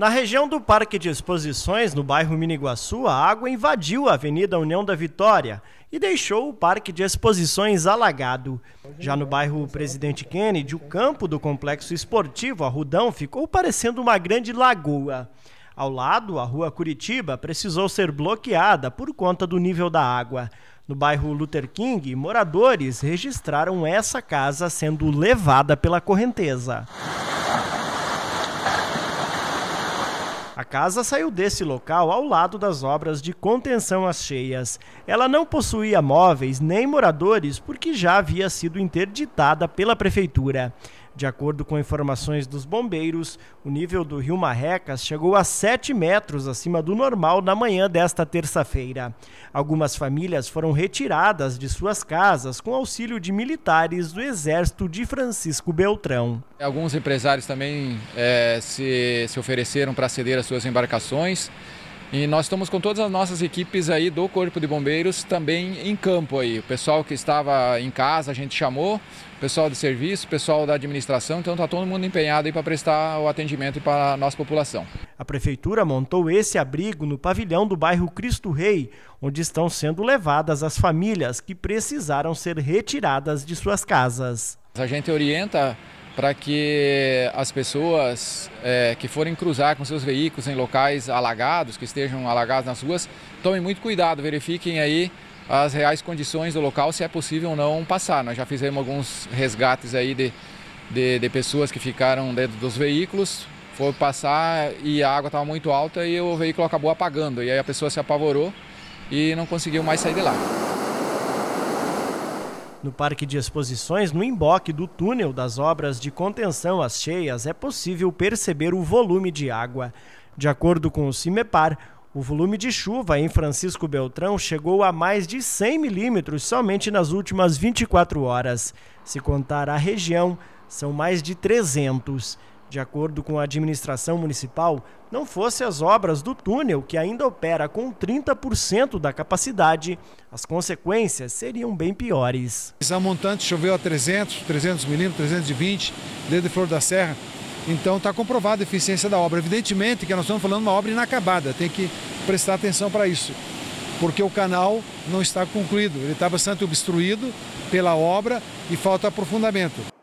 Na região do Parque de Exposições, no bairro Miniguaçu, a água invadiu a Avenida União da Vitória e deixou o Parque de Exposições alagado. Já no bairro Presidente Kennedy, o campo do complexo esportivo Arrudão ficou parecendo uma grande lagoa. Ao lado, a rua Curitiba precisou ser bloqueada por conta do nível da água. No bairro Luther King, moradores registraram essa casa sendo levada pela correnteza. A casa saiu desse local ao lado das obras de contenção às cheias. Ela não possuía móveis nem moradores porque já havia sido interditada pela prefeitura. De acordo com informações dos bombeiros, o nível do rio Marrecas chegou a 7 metros acima do normal na manhã desta terça-feira. Algumas famílias foram retiradas de suas casas com auxílio de militares do Exército de Francisco Beltrão. Alguns empresários também é, se, se ofereceram para ceder as suas embarcações. E nós estamos com todas as nossas equipes aí do Corpo de Bombeiros também em campo aí. O pessoal que estava em casa a gente chamou, o pessoal de serviço, o pessoal da administração, então está todo mundo empenhado aí para prestar o atendimento para a nossa população. A prefeitura montou esse abrigo no pavilhão do bairro Cristo Rei, onde estão sendo levadas as famílias que precisaram ser retiradas de suas casas. A gente orienta para que as pessoas é, que forem cruzar com seus veículos em locais alagados, que estejam alagados nas ruas, tomem muito cuidado, verifiquem aí as reais condições do local, se é possível ou não passar. Nós já fizemos alguns resgates aí de, de, de pessoas que ficaram dentro dos veículos, foi passar e a água estava muito alta e o veículo acabou apagando. E aí a pessoa se apavorou e não conseguiu mais sair de lá. No Parque de Exposições, no emboque do túnel das obras de contenção às cheias, é possível perceber o volume de água. De acordo com o CIMEPAR, o volume de chuva em Francisco Beltrão chegou a mais de 100 milímetros somente nas últimas 24 horas. Se contar a região, são mais de 300. De acordo com a administração municipal, não fosse as obras do túnel, que ainda opera com 30% da capacidade, as consequências seriam bem piores. A montante choveu a 300, 300 milímetros, 320, desde Flor da Serra. Então está comprovada a eficiência da obra. Evidentemente que nós estamos falando de uma obra inacabada, tem que prestar atenção para isso. Porque o canal não está concluído, ele está bastante obstruído pela obra e falta aprofundamento.